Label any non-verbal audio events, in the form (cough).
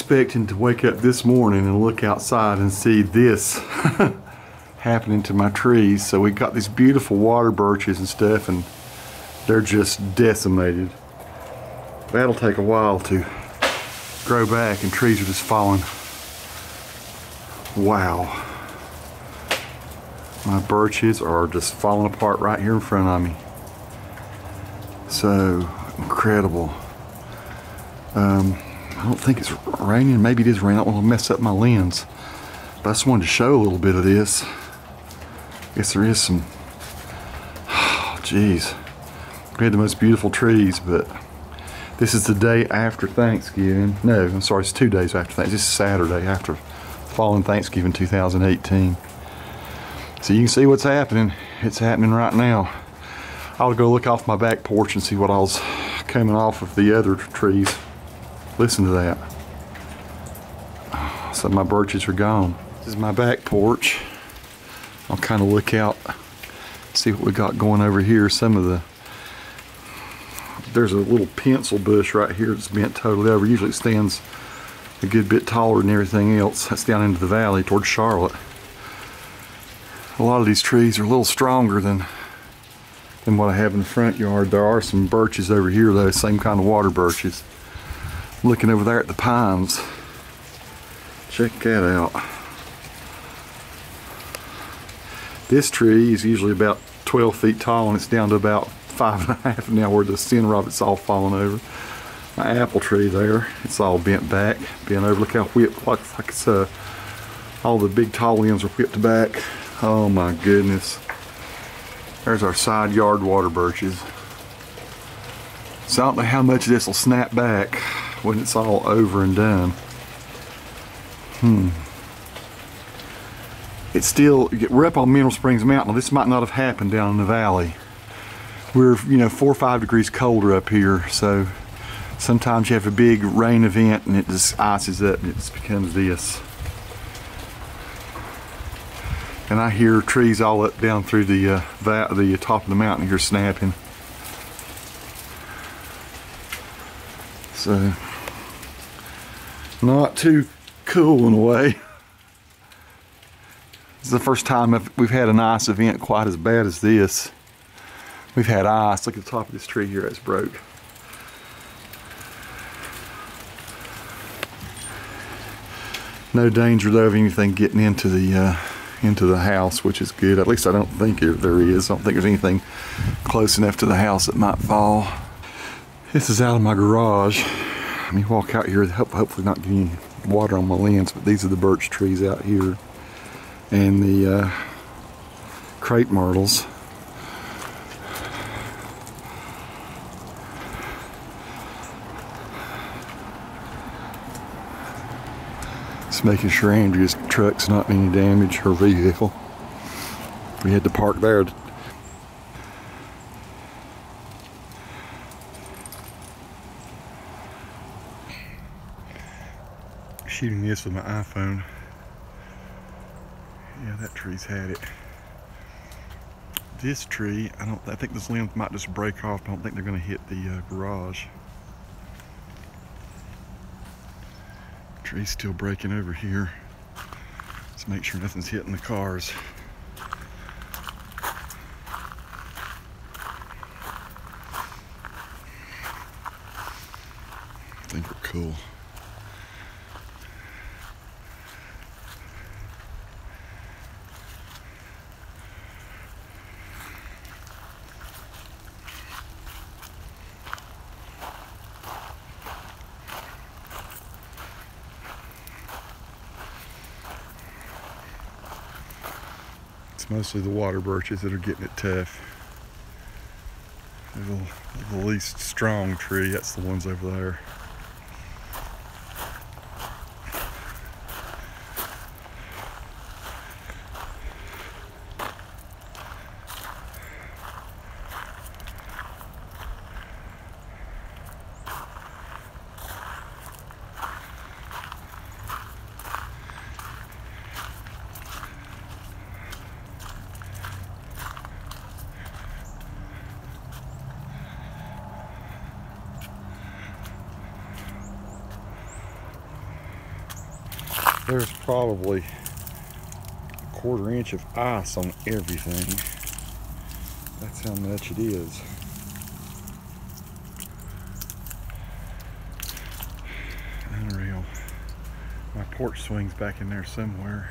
Expecting to wake up this morning and look outside and see this (laughs) happening to my trees. So we got these beautiful water birches and stuff and they're just decimated. That'll take a while to grow back and trees are just falling. Wow. My birches are just falling apart right here in front of me. So incredible. Um, I don't think it's raining. Maybe it is raining. I don't want to mess up my lens. But I just wanted to show a little bit of this. I guess there is some. (sighs) Oh, jeez. We had the most beautiful trees, but this is the day after Thanksgiving. No, I'm sorry, it's two days after Thanksgiving. This is Saturday after falling Thanksgiving 2018. So you can see what's happening. It's happening right now. I'll go look off my back porch and see what all's coming off of the other trees. Listen to that. So my birches are gone. This is my back porch. I'll kind of look out, see what we got going over here. Some of the, there's a little pencil bush right here that's bent totally over. Usually it stands a good bit taller than everything else. That's down into the valley towards Charlotte. A lot of these trees are a little stronger than than what I have in the front yard. There are some birches over here though, same kind of water birches. Looking over there at the pines. Check that out. This tree is usually about 12 feet tall and it's down to about five and a half now where the center of it's all falling over. My apple tree there, it's all bent back, bent over. Look how whipped, like, like it's uh, all the big tall limbs are whipped back. Oh my goodness. There's our side yard water birches. So I don't know how much this will snap back when it's all over and done. Hmm. It's still, we're up on Mineral Springs Mountain. This might not have happened down in the valley. We're, you know, four or five degrees colder up here. So sometimes you have a big rain event and it just ices up and it just becomes this. And I hear trees all up down through the uh, the top of the mountain here snapping. So, not too cool in a way. This is the first time we've had an ice event quite as bad as this. We've had ice. Look at the top of this tree here, it's broke. No danger though of anything getting into the uh, into the house, which is good. At least I don't think there is. I don't think there's anything close enough to the house that might fall. This is out of my garage. Let me walk out here, hopefully not getting water on my lens, but these are the birch trees out here. And the uh, crepe myrtles. Just making sure Andrea's truck's not any damage, her vehicle. We had to park there. Shooting this with my iPhone. Yeah, that tree's had it. This tree, I don't. I think this limb might just break off. I don't think they're going to hit the uh, garage. Tree's still breaking over here. Let's make sure nothing's hitting the cars. I think we're cool. Mostly the water birches that are getting it tough. The, least strong tree, that's the ones over there. There's probably a quarter inch of ice on everything. That's how much it is. Unreal. My porch swing's back in there somewhere.